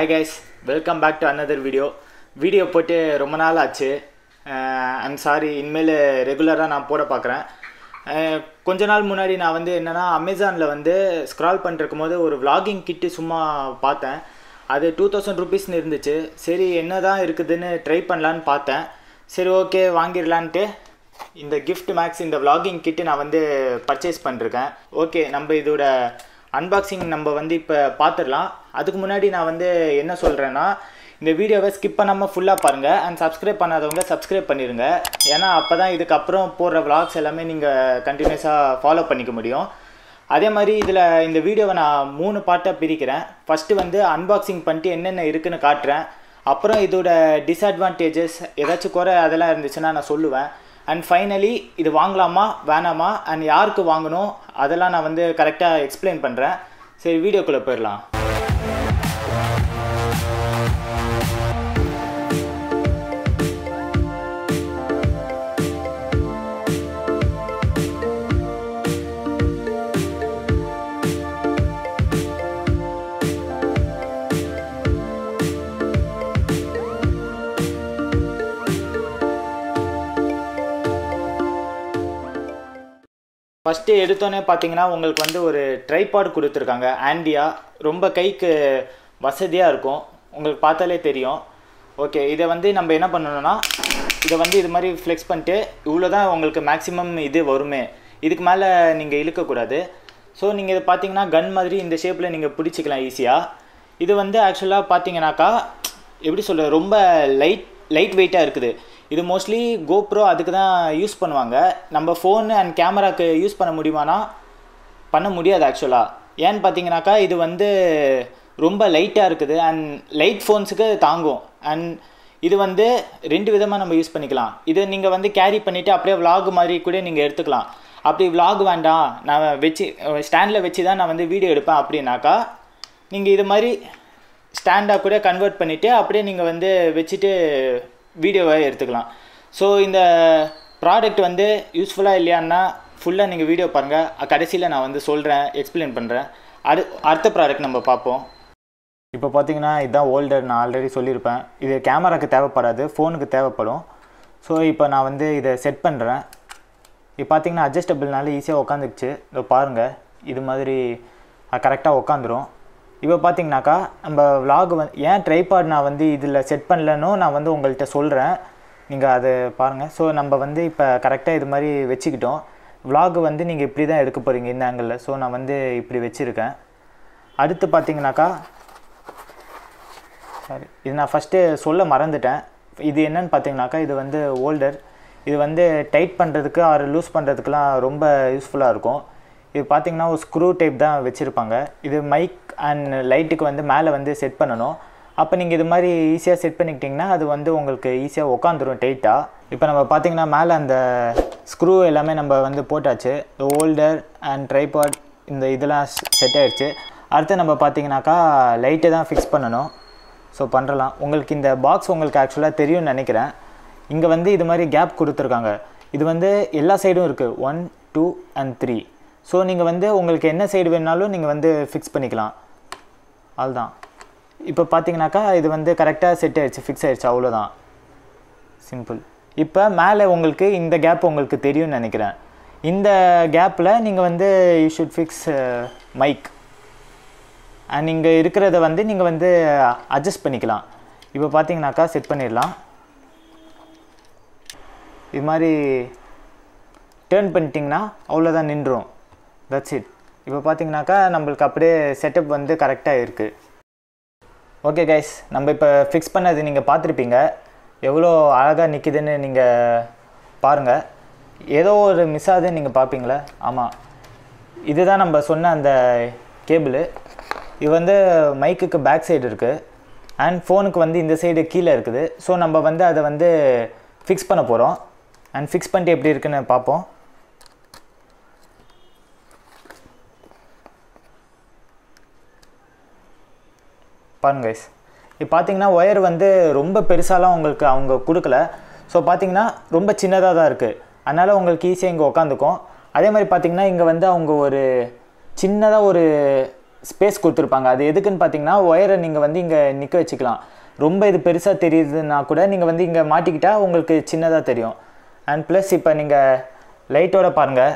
Hi guys welcome back to another video video போட்டு ரொம்ப நாள் ஆச்சு. ஐம் சாரி இனிமேல் ரெகுலராக நான் போட பார்க்குறேன் uh, கொஞ்ச நாள் முன்னாடி நான் வந்து என்னென்னா அமேசானில் வந்து ஸ்க்ரால் பண்ணிருக்கும் போது ஒரு விலாகிங் கிட்டு சும்மா பார்த்தேன். அது டூ தௌசண்ட் ருபீஸ்னு இருந்துச்சு. சரி என்ன தான் இருக்குதுன்னு ட்ரை பண்ணலான்னு பார்த்தேன். சரி ஓகே வாங்கிடலான்ட்டு இந்த கிஃப்ட் மேக்ஸ் இந்த விலாகிங் கிட்டு நான் வந்து பர்ச்சேஸ் பண்ணிருக்கேன். ஓகே நம்ம இதோட அன்பாக்சிங் நம்ம வந்து இப்போ பார்த்துடலாம் அதுக்கு முன்னாடி நான் வந்து என்ன சொல்கிறேன்னா இந்த வீடியோவை ஸ்கிப் பண்ணாமல் ஃபுல்லாக பாருங்கள் அண்ட் சப்ஸ்கிரைப் பண்ணாதவங்க சப்ஸ்கிரைப் பண்ணிடுங்க ஏன்னா அப்போ தான் இதுக்கப்புறம் போடுற விளாக்ஸ் எல்லாமே நீங்கள் கண்டினியூஸாக ஃபாலோ பண்ணிக்க முடியும். அதே மாதிரி இதில் இந்த வீடியோவை நான் மூணு பார்ட்டாக பிரிக்கிறேன். ஃபஸ்ட்டு வந்து அன்பாக்சிங் பண்ணிட்டு என்னென்ன இருக்குன்னு காட்டுறேன். அப்புறம் இதோட டிஸ்அட்வான்டேஜஸ் ஏதாச்சும் குறை அதெல்லாம் இருந்துச்சுன்னா நான் சொல்லுவேன். அண்ட் ஃபைனலி இது வாங்கலாமா வேணாமா அண்ட் யாருக்கு வாங்கணும் அதெல்லாம் நான் வந்து கரெக்டாக எக்ஸ்பிளைன் பண்ணுறேன் சரி வீடியோக்குள்ளே போயிடலாம். ஃபஸ்ட்டு எடுத்தோன்னே பார்த்தீங்கன்னா உங்களுக்கு வந்து ஒரு ட்ரைபாட் கொடுத்துருக்காங்க. ஆண்டியா ரொம்ப கைக்கு வசதியாக இருக்கும். உங்களுக்கு பார்த்தாலே தெரியும். ஓகே இதை வந்து நம்ம என்ன பண்ணணும்னா இதை வந்து இது மாதிரி ஃப்ளெக்ஸ் பண்ணிட்டு இவ்வளோ தான் உங்களுக்கு மேக்ஸிமம் இது வருமே. இதுக்கு மேலே நீங்கள் இழுக்கக்கூடாது. ஸோ நீங்கள் இதை பார்த்தீங்கன்னா கன் மாதிரி இந்த ஷேப்பில் நீங்கள் பிடிச்சிக்கலாம் ஈஸியாக இது வந்து ஆக்சுவலாக பார்த்தீங்கன்னாக்கா எப்படி சொல்கிறது ரொம்ப லைட் லைட் வெயிட்டாக இருக்குது. இது மோஸ்ட்லி கோப்ரோ அதுக்கு தான் யூஸ் பண்ணுவாங்க. நம்ம ஃபோனு அண்ட் கேமராக்கு யூஸ் பண்ண முடியுமானா பண்ண முடியாது ஆக்சுவலாக ஏன்னு பார்த்தீங்கன்னாக்கா இது வந்து ரொம்ப லைட்டாக இருக்குது அண்ட் லைட் ஃபோன்ஸுக்கு தாங்கும். அண்ட் இது வந்து ரெண்டு விதமாக நம்ம யூஸ் பண்ணிக்கலாம். இது நீங்கள் வந்து கேரி பண்ணிவிட்டு அப்படியே விலாக் மாதிரி கூட நீங்கள் எடுத்துக்கலாம். அப்படி விலாக் வேண்டாம். நான் வச்சு ஸ்டாண்டில் வச்சு தான் நான் வந்து வீடியோ எடுப்பேன் அப்படின்னாக்கா நீங்கள் இது மாதிரி ஸ்டாண்டாக கூட கன்வெர்ட் பண்ணிவிட்டு அப்படியே நீங்கள் வந்து வச்சுட்டு வீடியோவை எடுத்துக்கலாம். ஸோ இந்த ப்ராடக்ட் வந்து யூஸ்ஃபுல்லாக இல்லையான்னா ஃபுல்லாக நீங்கள் வீடியோ பாருங்கள் கடைசியில் நான் வந்து சொல்கிறேன் எக்ஸ்பிளைன் பண்ணுறேன் அடு அடுத்த ப்ராடக்ட் நம்ம பார்ப்போம். இப்போ பார்த்தீங்கன்னா இதுதான் ஓல்டர் நான் ஆல்ரெடி சொல்லியிருப்பேன். இது கேமராக்கு தேவைப்படாது ஃபோனுக்கு தேவைப்படும். ஸோ இப்போ நான் வந்து இதை செட் பண்ணுறேன் இப்போ பார்த்தீங்கன்னா அட்ஜஸ்டபிள்னால ஈஸியாக உட்காந்துக்குச்சு இதோ பாருங்கள் இது மாதிரி கரெக்டாக உட்காந்துரும் இப்போ பார்த்தீங்கன்னாக்கா நம்ம விலாக் வந்து ஏன் ட்ரைபாட் நான் வந்து இதில் செட் பண்ணலன்னு நான் வந்து உங்கள்கிட்ட சொல்கிறேன் நீங்கள் அதை பாருங்கள் ஸோ நம்ம வந்து இப்போ கரெக்டாக இது மாதிரி வச்சுக்கிட்டோம். விலாக் வந்து நீங்கள் இப்படி தான் எடுக்க போகிறீங்க இந்த ஆங்கிளில் ஸோ நான் வந்து இப்படி வச்சுருக்கேன். அடுத்து பார்த்தீங்கன்னாக்கா சாரி இது நான் ஃபஸ்ட்டு சொல்ல மறந்துட்டேன். இது என்னன்னு பார்த்தீங்கன்னாக்கா இது வந்து ஓல்டர் இது வந்து டைட் பண்ணுறதுக்கு ஆறு லூஸ் பண்ணுறதுக்குலாம் ரொம்ப யூஸ்ஃபுல்லாக இருக்கும். இது பார்த்தீங்கன்னா ஒரு ஸ்க்ரூ டைப் தான் வச்சுருப்பாங்க. இது மைக் அண்ட் லைட்டுக்கு வந்து மேலே வந்து செட் பண்ணணும். அப்போ நீங்கள் இது மாதிரி ஈஸியாக செட் பண்ணிக்கிட்டிங்கன்னா அது வந்து உங்களுக்கு ஈஸியாக உட்காந்துரும் டைட்டாக இப்போ நம்ம பார்த்தீங்கன்னா மேலே அந்த ஸ்க்ரூ எல்லாமே நம்ம வந்து போட்டாச்சு. ஓல்டர் அண்ட் ட்ரைபாட் இந்த இதெல்லாம் செட் ஆகிடுச்சு அடுத்து நம்ம பார்த்தீங்கன்னாக்கா லைட்டை தான் ஃபிக்ஸ் பண்ணணும். ஸோ பண்ணுறலாம் உங்களுக்கு இந்த பாக்ஸ் உங்களுக்கு ஆக்சுவலாக தெரியும்னு நினைக்கிறேன். இங்கே வந்து இது மாதிரி கேப் கொடுத்துருக்காங்க. இது வந்து எல்லா சைடும் இருக்குது one two and three so நீங்கள் வந்து உங்களுக்கு என்ன சைடு வேணாலும் நீங்கள் வந்து ஃபிக்ஸ் பண்ணிக்கலாம். அதுதான் இப்போ பார்த்தீங்கன்னாக்கா இது வந்து கரெக்டாக செட் ஆயிடுச்சு ஃபிக்ஸ் ஆயிடுச்சு அவ்வளோதான் சிம்பிள் இப்போ மேலே உங்களுக்கு இந்த கேப் உங்களுக்கு தெரியும்னு நினைக்கிறேன். இந்த கேப்பில் நீங்கள் வந்து you should fix mic and இங்கே இருக்கிறத வந்து நீங்கள் வந்து uh, அட்ஜஸ்ட் பண்ணிக்கலாம். இப்போ பார்த்தீங்கன்னாக்கா செட் பண்ணிடலாம். இது மாதிரி டேர்ன் பண்ணிட்டிங்கன்னா அவ்வளோதான் நின்றும். தட்ஸ் இட் இப்போ பார்த்தீங்கன்னாக்கா நம்மளுக்கு அப்படியே செட்டப் வந்து கரெக்டாக இருக்குது ஓகே கைஸ் நம்ம இப்போ ஃபிக்ஸ் பண்ணது நீங்கள் பார்த்துருப்பீங்க. எவ்வளோ அழகாக நிற்கிதுன்னு நீங்கள் பாருங்கள் ஏதோ ஒரு மிஸ் ஆகுதுன்னு நீங்கள் பார்ப்பீங்களா? ஆமாம் இதுதான் நம்ம சொன்ன அந்த கேபிள் இது வந்து மைக்குக்கு பேக் சைடு இருக்குது அண்ட் ஃபோனுக்கு வந்து இந்த சைடு கீழே இருக்குது. ஸோ நம்ம வந்து அதை வந்து ஃபிக்ஸ் பண்ண போகிறோம் அண்ட் ஃபிக்ஸ் பண்ணிட்டு எப்படி இருக்குன்னு பார்ப்போம். பாருங்க கைஸ் இப்போ பார்த்தீங்கன்னா ஒயர் வந்து ரொம்ப பெருசாலாம் உங்களுக்கு அவங்க கொடுக்கல. ஸோ பார்த்தீங்கன்னா ரொம்ப சின்னதாக தான் இருக்குது அதனால் உங்களுக்கு ஈஸியாக இங்கே உட்காந்துக்கும் அதே மாதிரி பார்த்தீங்கன்னா இங்கே வந்து அவங்க ஒரு சின்னதாக ஒரு ஸ்பேஸ் கொடுத்துருப்பாங்க. அது எதுக்குன்னு பார்த்தீங்கன்னா ஒயரை நீங்கள் வந்து இங்கே நிற்க வச்சுக்கலாம். ரொம்ப இது பெருசாக தெரியுதுன்னா கூட நீங்கள் வந்து இங்கே மாட்டிக்கிட்டால் உங்களுக்கு சின்னதாக தெரியும். அண்ட் ப்ளஸ் இப்போ நீங்கள் லைட்டோட பாருங்கள்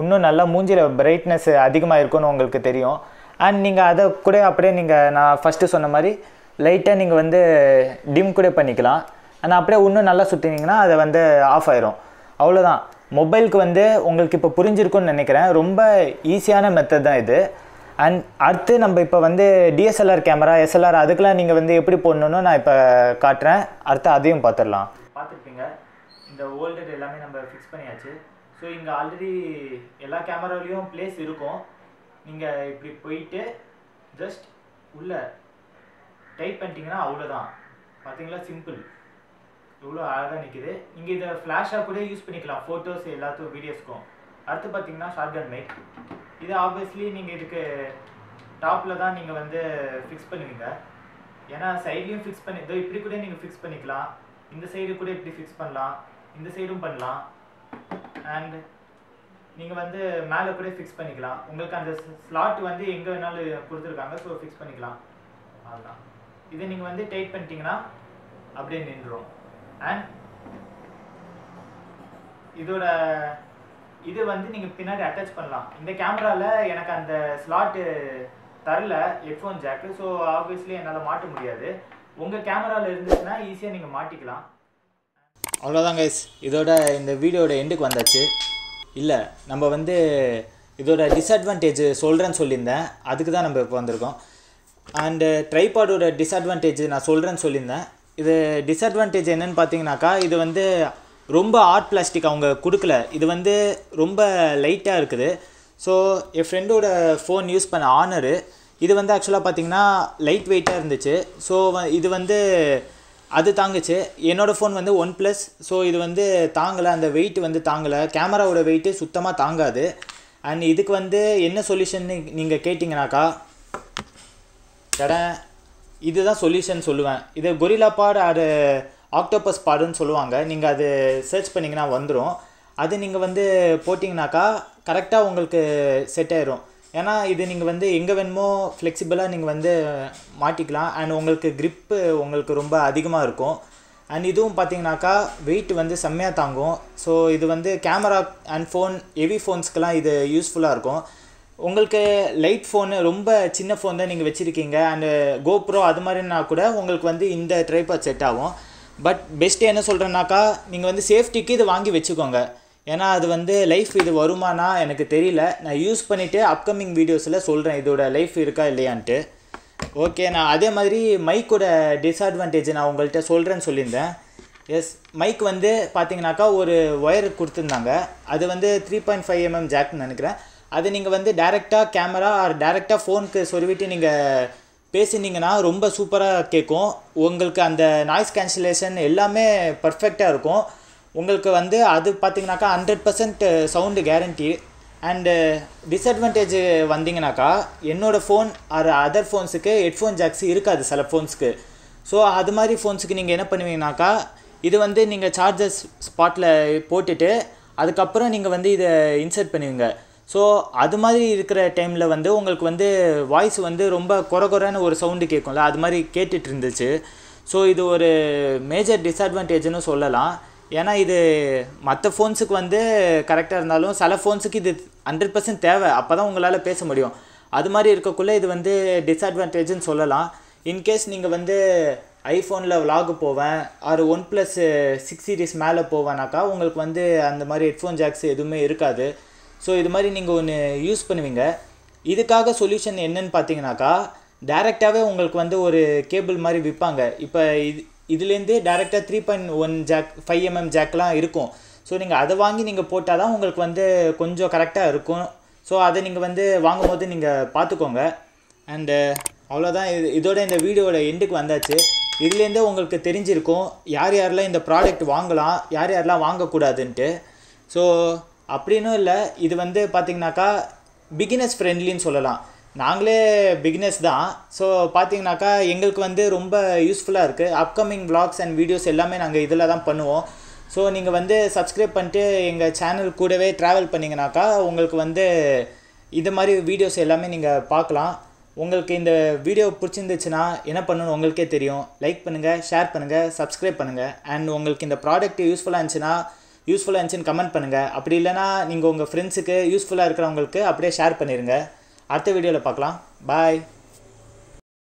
இன்னும் நல்லா மூஞ்சியில் பிரைட்னஸ் அதிகமாக இருக்கும்னு உங்களுக்கு தெரியும். அண்ட் நீங்கள் அதை கூட அப்படியே நீங்கள் நான் ஃபஸ்ட்டு சொன்ன மாதிரி லைட்டாக நீங்கள் வந்து டிம் கூட பண்ணிக்கலாம். ஆனால் அப்படியே இன்னும் நல்லா சுற்றினீங்கன்னா அதை வந்து ஆஃப் ஆயிரும். அவ்வளோதான் மொபைலுக்கு வந்து உங்களுக்கு இப்போ புரிஞ்சிருக்கும்னு நினைக்கிறேன். ரொம்ப ஈஸியான மெத்தட் தான் இது. அண்ட் அடுத்து நம்ம இப்போ வந்து டிஎஸ்எல்ஆர் கேமரா எஸ்எல்ஆர் அதுக்கெலாம் நீங்கள் வந்து எப்படி போடணுன்னு நான் இப்போ காட்டுறேன். அடுத்து அதையும் பார்த்துடலாம். பார்த்துருப்பீங்க. இந்த ஓல்டர் எல்லாமே நம்ம ஃபிக்ஸ் பண்ணியாச்சு. ஸோ இங்கே ஆல்ரெடி எல்லா கேமராலேயும் பிளேஸ் இருக்கும். நீங்கள் இப்படி போயிட்டு ஜஸ்ட் உள்ள டைப் பண்ணிட்டீங்கன்னா அவ்வளோதான் பார்த்தீங்களா சிம்பிள் இவ்வளோ அழகாக நிற்குது நீங்கள் இதை ஃப்ளாஷாக கூட யூஸ் பண்ணிக்கலாம். ஃபோட்டோஸ் எல்லாத்துக்கும் வீடியோஸ்க்கும் அடுத்து பார்த்தீங்கன்னா ஷார்ட்கன் மைக் இது ஆப்வியஸ்லி நீங்கள் இதுக்கு டாப்பில் தான் நீங்கள் வந்து ஃபிக்ஸ் பண்ணுவீங்க. ஏன்னா சைட்லேயும் ஃபிக்ஸ் பண்ணி இதோ இப்படி கூட நீங்கள் ஃபிக்ஸ் பண்ணிக்கலாம். இந்த சைடு கூட இப்படி ஃபிக்ஸ் பண்ணலாம். இந்த சைடும் பண்ணலாம். அண்ட் நீங்கள் வந்து மேலே கூட ஃபிக்ஸ் பண்ணிக்கலாம். உங்களுக்கு அந்த ஸ்லாட் வந்து எங்கே வேணாலும் கொடுத்துருக்காங்க ஸோ ஃபிக்ஸ் பண்ணிக்கலாம். அதுதான் இதை நீங்கள் வந்து டைட் பண்ணிட்டீங்கன்னா அப்படியே நின்றுடும் அண்ட் இதோட இது வந்து நீங்கள் பின்னாடி அட்டாச் பண்ணலாம். இந்த கேமராவில் எனக்கு அந்த ஸ்லாட்டு தரல ஹெட்ஃபோன் ஜாக்கு ஸோ ஆப்வியஸ்லி என்னால் மாட்ட முடியாது. உங்கள் கேமராவில் இருந்துச்சுன்னா ஈஸியாக நீங்கள் மாட்டிக்கலாம். அவ்வளோதான் கைஸ் இதோட இந்த வீடியோட எண்டுக்கு வந்தாச்சு. இல்லை நம்ம வந்து இதோட டிஸ்அட்வான்டேஜ் சொல்கிறேன்னு சொல்லியிருந்தேன். அதுக்கு தான் நம்ம இப்போ வந்திருக்கோம். அண்டு ட்ரைபாடோட டிஸ்அட்வான்டேஜ் நான் சொல்கிறேன்னு சொல்லியிருந்தேன். இது டிஸ்அட்வான்டேஜ் என்னன்னு பார்த்தீங்கன்னாக்கா இது வந்து ரொம்ப ஆர்ட் பிளாஸ்டிக் அவங்க கொடுக்கல. இது வந்து ரொம்ப லைட்டாக இருக்குது. ஸோ என் ஃப்ரெண்டோட ஃபோன் யூஸ் பண்ண ஆனரு இது வந்து ஆக்சுவலாக பார்த்தீங்கன்னா லைட் வெயிட்டாக இருந்துச்சு. ஸோ இது வந்து அது தாங்குச்சு. என்னோடய ஃபோன் வந்து ஒன் ப்ளஸ் ஸோ இது வந்து தாங்கலை. அந்த வெயிட் வந்து தாங்கலை. கேமராவோட வெயிட்டு சுத்தமாக தாங்காது. அண்ட் இதுக்கு வந்து என்ன சொல்யூஷன் நீங்கள் கேட்டிங்கனாக்கா தட இதுதான் சொல்யூஷன் சொல்லுவேன். இது கொரில்லா பாட் அது ஆக்டோபஸ் பாடுன்னு சொல்லுவாங்க. நீங்கள் அது சர்ச் பண்ணிங்கன்னா வந்துடும் அது நீங்கள் வந்து போட்டிங்கனாக்கா கரெக்டாக உங்களுக்கு செட் ஆயிரும். ஏன்னா இது நீங்கள் வந்து எங்கே வேணுமோ ஃப்ளெக்சிபிளாக நீங்கள் வந்து மாட்டிக்கலாம். அண்ட் உங்களுக்கு க்ரிப்பு உங்களுக்கு ரொம்ப அதிகமாக இருக்கும். அண்ட் இதுவும் பார்த்தீங்கன்னாக்கா வெயிட் வந்து செம்மையாக தாங்கும். ஸோ இது வந்து கேமரா அண்ட் ஃபோன் ஹெவி ஃபோன்ஸ்க்கெலாம் இது யூஸ்ஃபுல்லாக இருக்கும். உங்களுக்கு லைட் ஃபோனு ரொம்ப சின்ன ஃபோன் தான் நீங்கள் வச்சுருக்கீங்க. அண்டு கோப்ரோ அது மாதிரினா கூட உங்களுக்கு வந்து இந்த ட்ரைபாட் செட் ஆகும். பட் பெஸ்ட்டு என்ன சொல்கிறேன்னாக்கா நீங்கள் வந்து சேஃப்டிக்கு இது வாங்கி வச்சுக்கோங்க. ஏன்னா அது வந்து லைஃப் இது வருமானா எனக்கு தெரியல. நான் யூஸ் பண்ணிவிட்டு அப்கமிங் வீடியோஸில் சொல்கிறேன் இதோட லைஃப் இருக்கா இல்லையான்ட்டு. ஓகே நான் அதே மாதிரி மைக்கோட டிஸ்அட்வான்டேஜ் நான் உங்கள்கிட்ட சொல்கிறேன்னு சொல்லியிருந்தேன். எஸ் மைக் வந்து பார்த்தீங்கன்னாக்கா ஒரு ஒயர் கொடுத்துருந்தாங்க. அது வந்து த்ரீ பாயிண்ட் ஃபைவ் எம்எம் ஜாக்னு நினைக்கிறேன். அது நீங்கள் வந்து டேரெக்டாக கேமரா ஆர் டேரெக்டாக ஃபோனுக்கு சொருவிட்டு நீங்கள் பேசினீங்கன்னா ரொம்ப சூப்பராக கேட்கும். உங்களுக்கு அந்த நாய்ஸ் கேன்சலேஷன் எல்லாமே பர்ஃபெக்டாக இருக்கும். உங்களுக்கு வந்து அது பார்த்தீங்கன்னாக்கா hundred percent sound guarantee and disadvantage வந்தீங்கனாக்கா என்னோடய ஃபோன் ஆர் அதர் ஃபோன்ஸுக்கு ஹெட்ஃபோன் ஜாக்ஸ் இருக்காது சில ஃபோன்ஸுக்கு ஸோ அது மாதிரி ஃபோன்ஸுக்கு நீங்கள் என்ன பண்ணுவீங்கனாக்கா இது வந்து நீங்கள் சார்ஜஸ் ஸ்பாட்டில் போட்டுட்டு அதுக்கப்புறம் நீங்கள் வந்து இதை இன்சர்ட் பண்ணுவீங்க. ஸோ அது மாதிரி இருக்கிற டைமில் வந்து உங்களுக்கு வந்து வாய்ஸ் வந்து ரொம்ப குறை குறைன்னு ஒரு சவுண்டு கேட்கும்ல அது மாதிரி கேட்டுட்டு இருந்துச்சு. ஸோ இது ஒரு மேஜர் டிஸ்அட்வான்டேஜ்னு சொல்லலாம். ஏன்னா இது மற்ற ஃபோன்ஸுக்கு வந்து கரெக்டாக இருந்தாலும் சில ஃபோன்ஸுக்கு இது ஹண்ட்ரட் பர்சன்ட் தேவை. அப்போ தான் உங்களால் பேச முடியும். அது மாதிரி இருக்கக்குள்ளே இது வந்து டிஸ்அட்வான்டேஜ்னு சொல்லலாம். இன்கேஸ் நீங்கள் வந்து ஐஃபோனில் vlog போவேன் or OnePlus six series மேலே போவேனாக்கா உங்களுக்கு வந்து அந்த மாதிரி ஹெட்ஃபோன் ஜாக்ஸ் எதுவுமே இருக்காது. ஸோ இது மாதிரி நீங்கள் ஒன்று யூஸ் பண்ணுவீங்க. இதுக்காக சொல்யூஷன் என்னன்னு பார்த்தீங்கன்னாக்கா டேரெக்டாகவே உங்களுக்கு வந்து ஒரு கேபிள் மாதிரி விற்பாங்க இப்போ இது இதுலேருந்து டேரெக்டாக three point one jack five MM ஜாக்லாம் இருக்கும். ஸோ நீங்கள் அதை வாங்கி நீங்கள் போட்டால் தான் உங்களுக்கு வந்து கொஞ்சம் கரெக்டாக இருக்கும். ஸோ அதை நீங்கள் வந்து வாங்கும்போது நீங்கள் பார்த்துக்கோங்க. அண்டு அவ்வளோதான் இது இதோட இந்த வீடியோட எண்டுக்கு வந்தாச்சு. இதுலேருந்தே உங்களுக்கு தெரிஞ்சிருக்கும். யார் யாரெல்லாம் இந்த ப்ராடக்ட் வாங்கலாம் யார் யாரெல்லாம் வாங்கக்கூடாதுன்ட்டு. ஸோ அப்படின்னும் இல்லை. இது வந்து பார்த்தீங்கன்னாக்கா பிகினர்ஸ் ஃப்ரெண்ட்லின்னு சொல்லலாம். நாங்களே பிக்னஸ் தான். ஸோ பார்த்தீங்கன்னாக்கா எங்களுக்கு வந்து ரொம்ப யூஸ்ஃபுல்லாக இருக்குது அப்கமிங் வ்ளாக்ஸ் அண்ட் வீடியோஸ் எல்லாமே நாங்கள் இதில் தான் பண்ணுவோம். ஸோ நீங்கள் வந்து சப்ஸ்கிரைப் பண்ணிட்டு எங்கள் சேனல் கூடவே ட்ராவல் பண்ணிங்கனாக்கா உங்களுக்கு வந்து இது மாதிரி வீடியோஸ் எல்லாமே நீங்கள் பார்க்கலாம் உங்களுக்கு இந்த வீடியோ பிடிச்சிருந்துச்சுன்னா என்ன பண்ணணும்னு உங்களுக்கே தெரியும். லைக் பண்ணுங்கள் ஷேர் பண்ணுங்கள் சப்ஸ்கிரைப் பண்ணுங்கள் அண்ட் உங்களுக்கு இந்த ப்ராடக்ட் யூஸ்ஃபுல்லாக இருந்துச்சுன்னா யூஸ்ஃபுல்லாக இருந்துச்சுன்னு கமெண்ட் பண்ணுங்கள் அப்படி இல்லைனா நீங்கள் உங்கள் ஃப்ரெண்ட்ஸுக்கு யூஸ்ஃபுல்லாக இருக்கிறவங்களுக்கு அப்படியே ஷேர் பண்ணிடுங்க அடுத்த வீடியோவில் பார்க்கலாம். பாய்